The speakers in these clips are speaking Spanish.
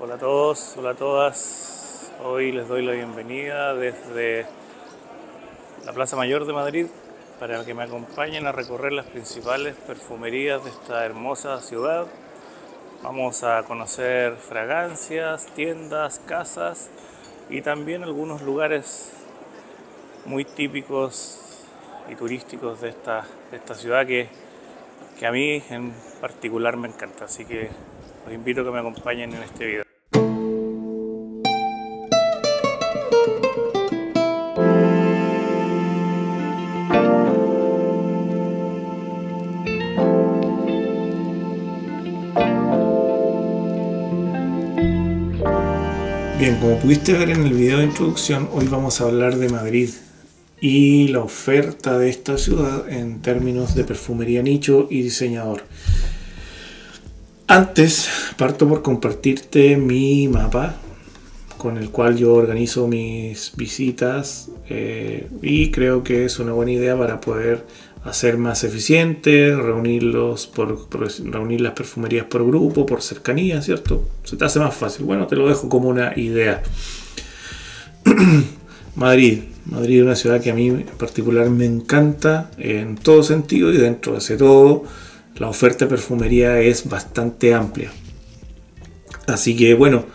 Hola a todos, hola a todas. Hoy les doy la bienvenida desde la Plaza Mayor de Madrid para que me acompañen a recorrer las principales perfumerías de esta hermosa ciudad. Vamos a conocer fragancias, tiendas, casas y también algunos lugares muy típicos y turísticos de esta, ciudad que, que a mí en particular me encanta. Así que los invito a que me acompañen en este video. Como pudiste ver en el video de introducción, hoy vamos a hablar de Madrid y la oferta de esta ciudad en términos de perfumería nicho y diseñador. Antes, parto por compartirte mi mapa con el cual yo organizo mis visitas eh, y creo que es una buena idea para poder hacer más eficiente, reunirlos por, reunir las perfumerías por grupo, por cercanía, ¿cierto? Se te hace más fácil. Bueno, te lo dejo como una idea. Madrid. Madrid es una ciudad que a mí en particular me encanta en todo sentido y dentro de todo la oferta de perfumería es bastante amplia. Así que bueno,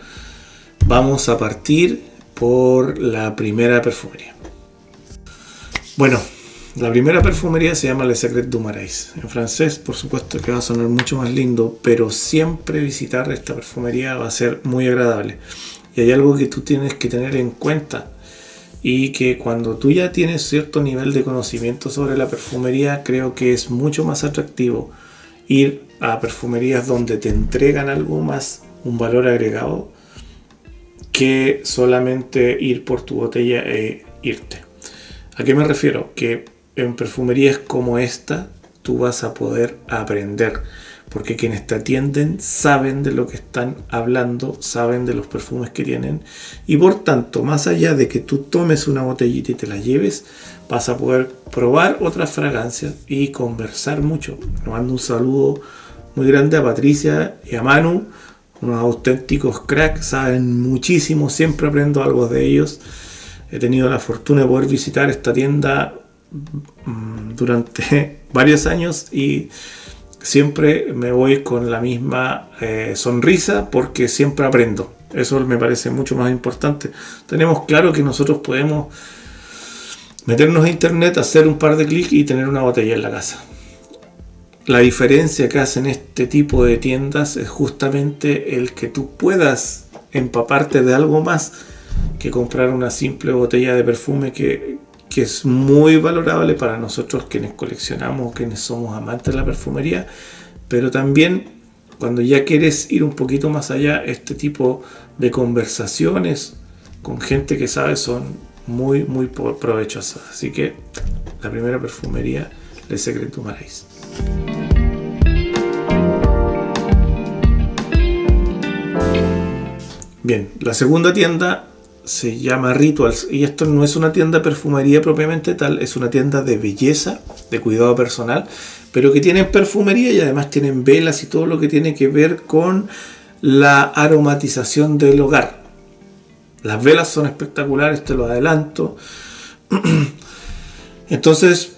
vamos a partir por la primera perfumería. Bueno, la primera perfumería se llama Le Secret du Marais. En francés, por supuesto que va a sonar mucho más lindo, pero siempre visitar esta perfumería va a ser muy agradable. Y hay algo que tú tienes que tener en cuenta y que cuando tú ya tienes cierto nivel de conocimiento sobre la perfumería, creo que es mucho más atractivo ir a perfumerías donde te entregan algo más, un valor agregado, que solamente ir por tu botella e irte. ¿A qué me refiero? Que en perfumerías como esta tú vas a poder aprender. Porque quienes te atienden saben de lo que están hablando, saben de los perfumes que tienen. Y por tanto, más allá de que tú tomes una botellita y te la lleves, vas a poder probar otras fragancias y conversar mucho. Le mando un saludo muy grande a Patricia y a Manu, unos auténticos cracks, saben muchísimo, siempre aprendo algo de ellos. He tenido la fortuna de poder visitar esta tienda Mm, durante varios años y siempre me voy con la misma eh, sonrisa porque siempre aprendo. Eso me parece mucho más importante. Tenemos claro que nosotros podemos meternos a internet, hacer un par de clics y tener una botella en la casa. La diferencia que hacen este tipo de tiendas es justamente el que tú puedas empaparte de algo más que comprar una simple botella de perfume que, que es muy valorable para nosotros quienes coleccionamos, quienes somos amantes de la perfumería, pero también cuando ya quieres ir un poquito más allá, este tipo de conversaciones con gente que sabe son muy, muy provechosas. Así que la primera perfumería, Le Secret du Marais. Bien, la segunda tienda se llama Rituals y esto no es una tienda de perfumería propiamente tal, es una tienda de belleza, de cuidado personal, pero que tienen perfumería y además tienen velas y todo lo que tiene que ver con la aromatización del hogar. Las velas son espectaculares, te lo adelanto. Entonces,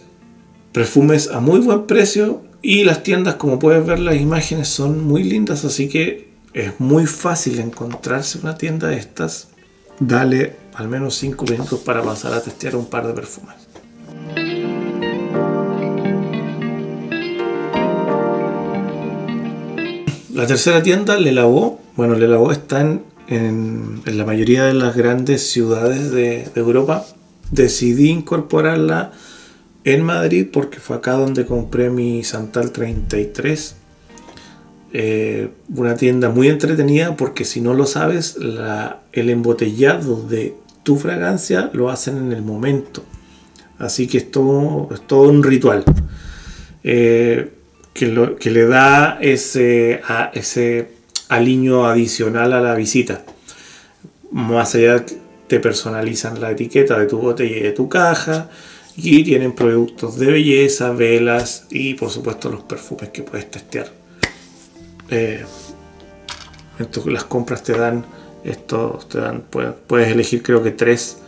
perfumes a muy buen precio y las tiendas, como puedes ver, las imágenes son muy lindas, así que es muy fácil encontrarse una tienda de estas dale al menos 5 minutos para pasar a testear un par de perfumes. La tercera tienda, Le Labo. Bueno, Le Labo está en, la mayoría de las grandes ciudades de, de Europa. Decidí incorporarla en Madrid porque fue acá donde compré mi Santal 33 eh, una tienda muy entretenida porque si no lo sabes, el embotellado de tu fragancia lo hacen en el momento. Así que es todo, es todo un ritual eh, que, le da ese, a, aliño adicional a la visita. Más allá te personalizan la etiqueta de tu botella y de tu caja y tienen productos de belleza, velas y por supuesto los perfumes que puedes testear. Eh, las compras te dan esto, te dan, puedes, elegir creo que tres,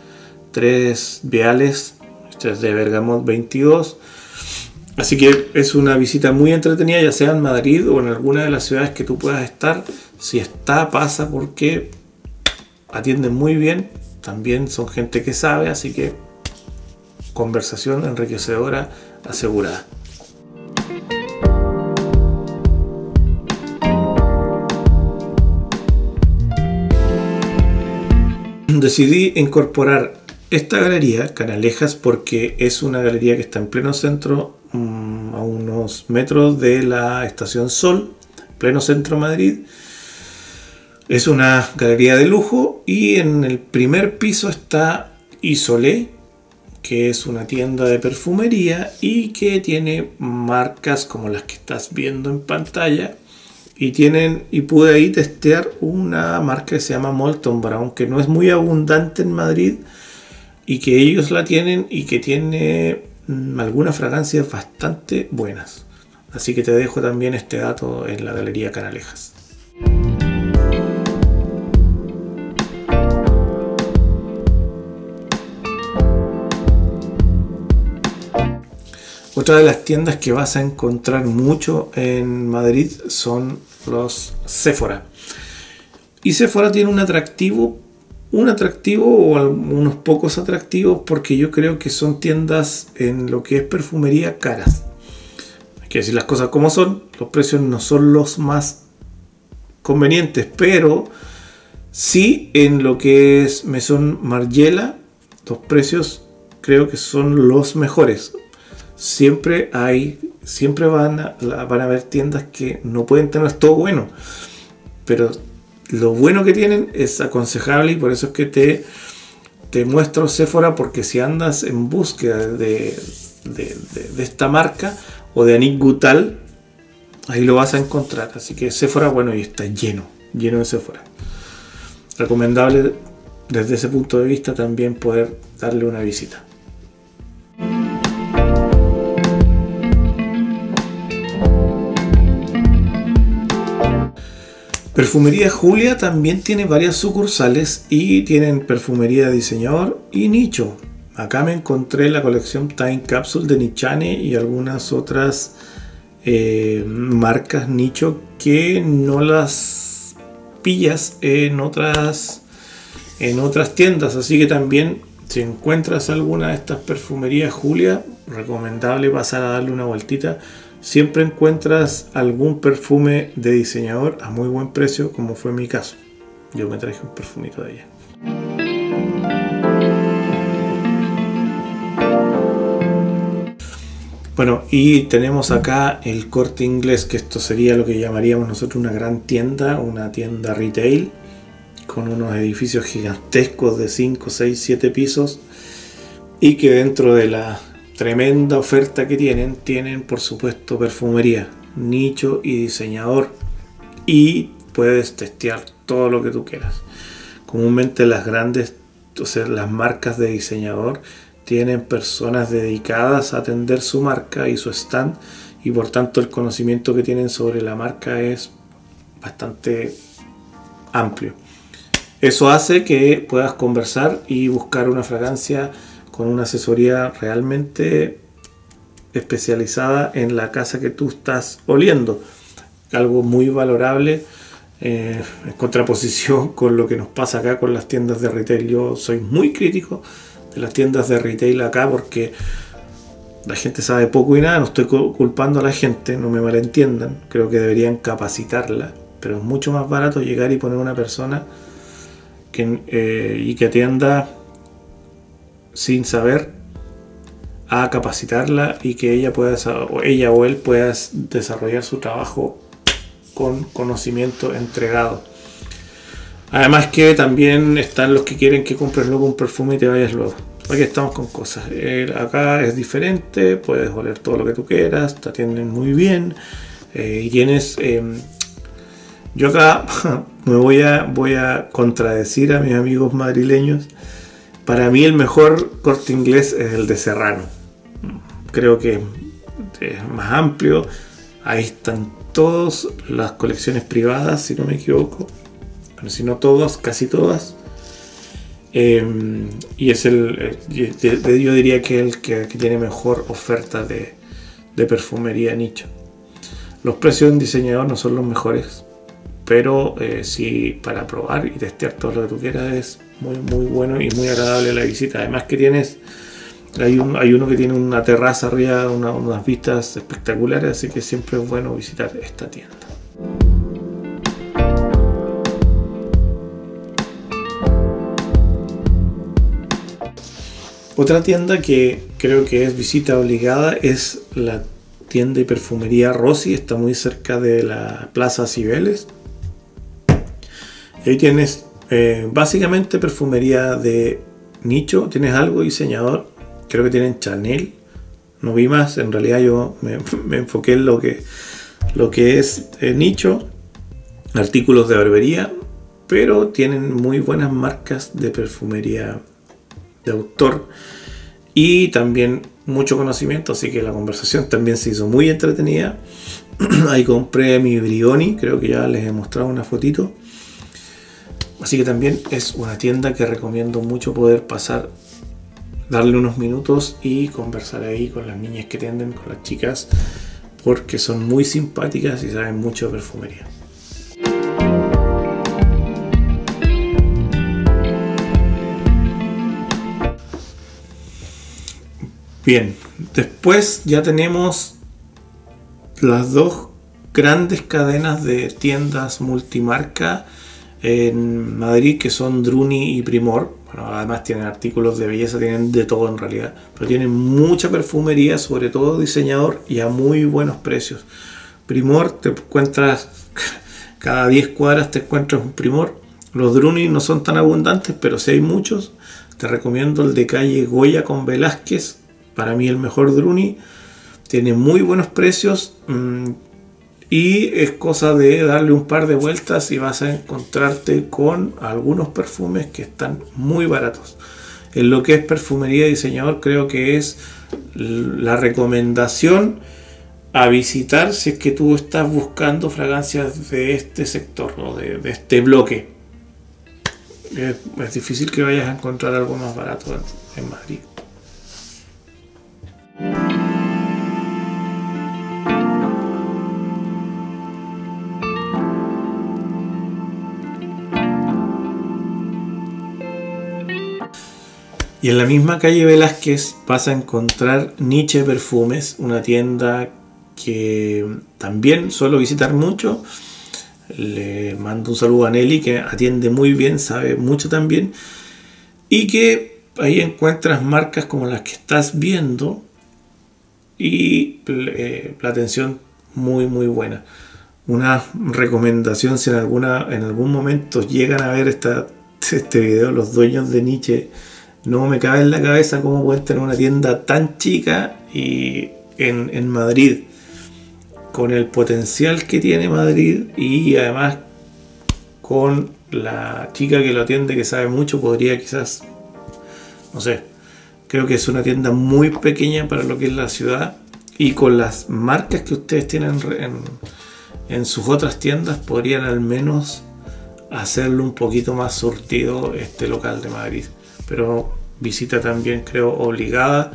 tres viales. Este es de Bergamot 22. Así que es una visita muy entretenida, ya sea en Madrid o en alguna de las ciudades que tú puedas estar. Si está, pasa porque atienden muy bien. También son gente que sabe, así que conversación enriquecedora asegurada. Decidí incorporar esta galería, Canalejas, porque es una galería que está en pleno centro, mm, a unos metros de la estación Sol, pleno centro Madrid. Es una galería de lujo y en el primer piso está Isolé, que es una tienda de perfumería y que tiene marcas como las que estás viendo en pantalla. Y tienen y pude ahí testear una marca que se llama Molton Brown, que no es muy abundante en Madrid y que ellos la tienen y que tiene mm, algunas fragancias bastante buenas. Así que te dejo también este dato en la Galería Canalejas. Otra de las tiendas que vas a encontrar mucho en Madrid son los Sephora. Y Sephora tiene un atractivo, un atractivo o unos pocos atractivos porque yo creo que son tiendas en lo que es perfumería caras. Hay que decir las cosas como son, los precios no son los más convenientes, pero sí en lo que es Maison Margiela, los precios creo que son los mejores siempre hay, siempre van a, van a haber tiendas que no pueden tener todo bueno, pero lo bueno que tienen es aconsejable y por eso es que te, te muestro Sephora porque si andas en búsqueda de, esta marca o de Anik Gutal, ahí lo vas a encontrar. Así que Sephora, bueno, y está lleno, lleno de Sephora. Recomendable desde ese punto de vista también poder darle una visita. Perfumería Julia también tiene varias sucursales y tienen perfumería diseñador y nicho. Acá me encontré la colección Time Capsule de Nichane y algunas otras eh, marcas nicho que no las pillas en otras en otras tiendas. Así que también si encuentras alguna de estas perfumerías Julia, recomendable pasar a darle una vueltita siempre encuentras algún perfume de diseñador a muy buen precio, como fue mi caso. Yo me traje un perfumito de ella. Bueno, y tenemos acá el corte inglés, que esto sería lo que llamaríamos nosotros una gran tienda, una tienda retail, con unos edificios gigantescos de 5, 6, 7 pisos, y que dentro de la tremenda oferta que tienen, tienen por supuesto perfumería, nicho y diseñador y puedes testear todo lo que tú quieras. Comúnmente las grandes, o sea, las marcas de diseñador tienen personas dedicadas a atender su marca y su stand y por tanto el conocimiento que tienen sobre la marca es bastante amplio. Eso hace que puedas conversar y buscar una fragancia con una asesoría realmente especializada en la casa que tú estás oliendo. Algo muy valorable eh, en contraposición con lo que nos pasa acá con las tiendas de retail. Yo soy muy crítico de las tiendas de retail acá porque la gente sabe poco y nada. No estoy culpando a la gente, no me malentiendan. Creo que deberían capacitarla. Pero es mucho más barato llegar y poner una persona eh, y que atienda sin saber a capacitarla y que ella pueda o ella o él pueda desarrollar su trabajo con conocimiento entregado. Además que también están los que quieren que compres luego un perfume y te vayas luego. Aquí estamos con cosas. acá es diferente, puedes oler todo lo que tú quieras, te atienden muy bien eh, tienes... Em, yo acá me voy a, voy a contradecir a mis amigos madrileños para mí el mejor corte inglés es el de Serrano. Creo que es más amplio. Ahí están todas las colecciones privadas, si no me equivoco. si no todas, casi todas. Em, y es el, yo diría que el que, tiene mejor oferta de, de perfumería nicho. Los precios en diseñador no son los mejores, pero eh, sí para probar y testear todo lo que tú quieras es muy muy bueno y muy agradable la visita. Además que tienes, hay, hay uno que tiene una terraza arriba, unas vistas espectaculares, así que siempre es bueno visitar esta tienda. Otra tienda que creo que es visita obligada es la tienda y perfumería Rossi, está muy cerca de la Plaza Cibeles. Ahí tienes eh, básicamente perfumería de nicho, tienes algo diseñador, creo que tienen Chanel, no vi más, en realidad yo me, enfoqué en lo que, lo que es eh, nicho, artículos de barbería, pero tienen muy buenas marcas de perfumería de autor. Y también mucho conocimiento, así que la conversación también se hizo muy entretenida. Ahí compré mi Brioni, creo que ya les he mostrado una fotito. Así que también es una tienda que recomiendo mucho poder pasar, darle unos minutos y conversar ahí con las niñas que tienden, con las chicas, porque son muy simpáticas y saben mucho de perfumería. Bien, después ya tenemos las dos grandes cadenas de tiendas multimarca en Madrid que son Druni y Primor. Bueno, además tienen artículos de belleza, tienen de todo en realidad, pero tienen mucha perfumería, sobre todo diseñador y a muy buenos precios. Primor te encuentras cada 10 cuadras te encuentras un Primor. Los Druni no son tan abundantes, pero si hay muchos. Te recomiendo el de calle Goya con Velázquez, para mí el mejor Druni. Tiene muy buenos precios mm, y es cosa de darle un par de vueltas y vas a encontrarte con algunos perfumes que están muy baratos. En lo que es perfumería y diseñador creo que es la recomendación a visitar si es que tú estás buscando fragancias de este sector o de, este bloque. Es, difícil que vayas a encontrar algo más barato en Madrid. Y en la misma calle Velázquez vas a encontrar Nietzsche Perfumes, una tienda que también suelo visitar mucho. Le mando un saludo a Nelly que atiende muy bien, sabe mucho también. Y que ahí encuentras marcas como las que estás viendo y eh, la atención muy muy buena. Una recomendación si en, alguna, en algún momento llegan a ver esta, este video los dueños de Nietzsche no me cabe en la cabeza cómo pueden tener una tienda tan chica y en, Madrid, con el potencial que tiene Madrid y además con la chica que lo atiende que sabe mucho, podría quizás, no sé, creo que es una tienda muy pequeña para lo que es la ciudad y con las marcas que ustedes tienen en, en sus otras tiendas podrían al menos hacerlo un poquito más surtido este local de Madrid pero visita también creo obligada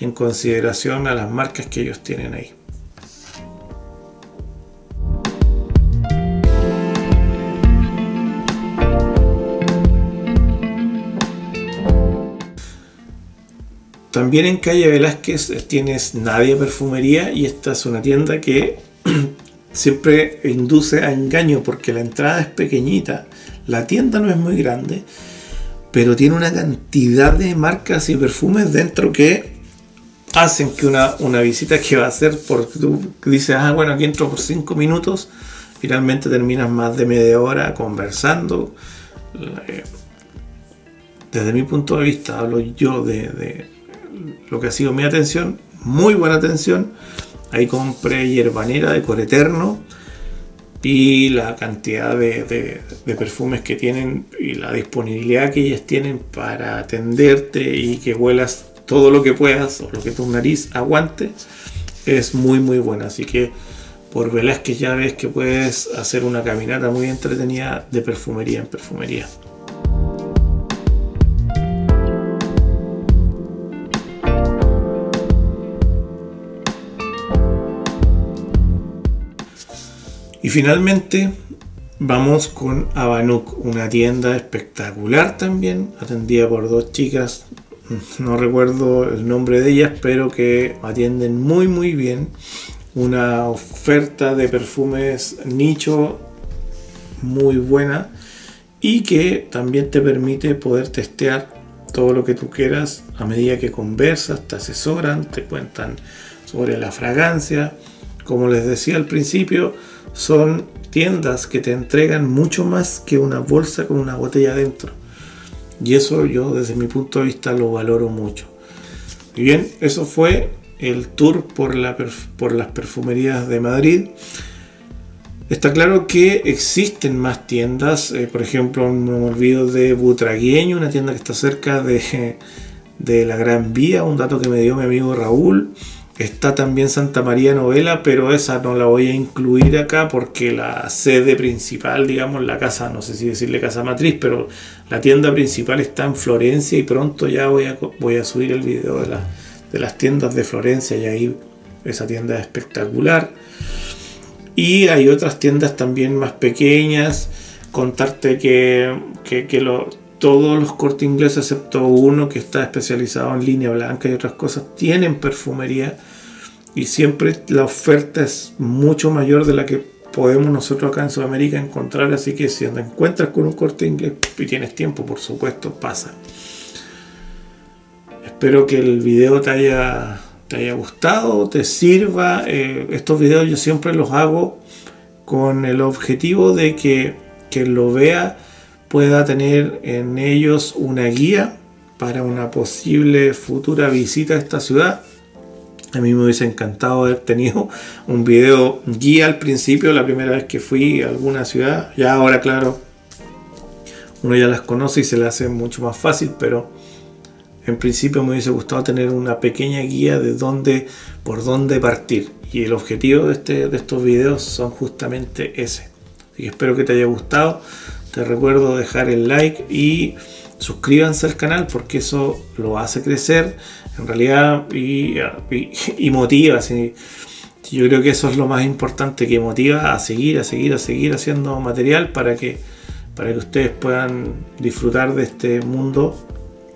en consideración a las marcas que ellos tienen ahí. También en calle Velázquez tienes Nadia Perfumería y esta es una tienda que siempre induce a engaño porque la entrada es pequeñita, la tienda no es muy grande pero tiene una cantidad de marcas y perfumes dentro que hacen que una, visita que va a ser porque tú dices, ah, bueno, aquí entro por cinco minutos, finalmente terminas más de media hora conversando. Eh, desde mi punto de vista, hablo yo de, de lo que ha sido mi atención, muy buena atención. Ahí compré hierbanera de Coreterno y la cantidad de, perfumes que tienen y la disponibilidad que ellas tienen para atenderte y que huelas todo lo que puedas o lo que tu nariz aguante es muy muy buena así que por Velázquez ya ves que puedes hacer una caminata muy entretenida de perfumería en perfumería. Y finalmente vamos con Abanuk, una tienda espectacular también, atendida por dos chicas, no recuerdo el nombre de ellas, pero que atienden muy muy bien. Una oferta de perfumes nicho muy buena y que también te permite poder testear todo lo que tú quieras a medida que conversas, te asesoran, te cuentan sobre la fragancia. Como les decía al principio, son tiendas que te entregan mucho más que una bolsa con una botella dentro. Y eso yo desde mi punto de vista lo valoro mucho. Y bien, eso fue el tour por, la por las perfumerías de Madrid. Está claro que existen más tiendas, eh, por ejemplo, no me olvido de Butragueño, una tienda que está cerca de la Gran Vía, un dato que me dio mi amigo Raúl. Está también Santa María Novela, pero esa no la voy a incluir acá porque la sede principal, digamos, la casa, no sé si decirle casa matriz, pero la tienda principal está en Florencia y pronto ya voy a, voy a subir el video de, de las tiendas de Florencia y ahí esa tienda es espectacular. Y hay otras tiendas también más pequeñas. Contarte que, que, que lo, todos los cortes ingleses, excepto uno que está especializado en línea blanca y otras cosas, tienen perfumería y siempre la oferta es mucho mayor de la que podemos nosotros acá en Sudamérica encontrar. Así que si encuentras con un corte inglés y tienes tiempo, por supuesto, pasa. Espero que el video te haya, te haya gustado, te sirva. Eh, estos videos yo siempre los hago con el objetivo de que, que lo vea pueda tener en ellos una guía para una posible futura visita a esta ciudad. A mí me hubiese encantado haber tenido un video guía al principio, la primera vez que fui a alguna ciudad. Ya ahora, claro, uno ya las conoce y se le hace mucho más fácil, pero en principio me hubiese gustado tener una pequeña guía de dónde, por dónde partir. Y el objetivo de, este, de estos videos son justamente ese. Así que espero que te haya gustado. Te recuerdo dejar el like y suscríbanse al canal porque eso lo hace crecer en realidad y, motiva. Yo creo que eso es lo más importante que motiva a seguir, a seguir, a seguir haciendo material para que, para que ustedes puedan disfrutar de este mundo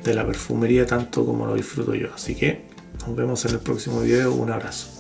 de la perfumería tanto como lo disfruto yo. Así que nos vemos en el próximo video. Un abrazo.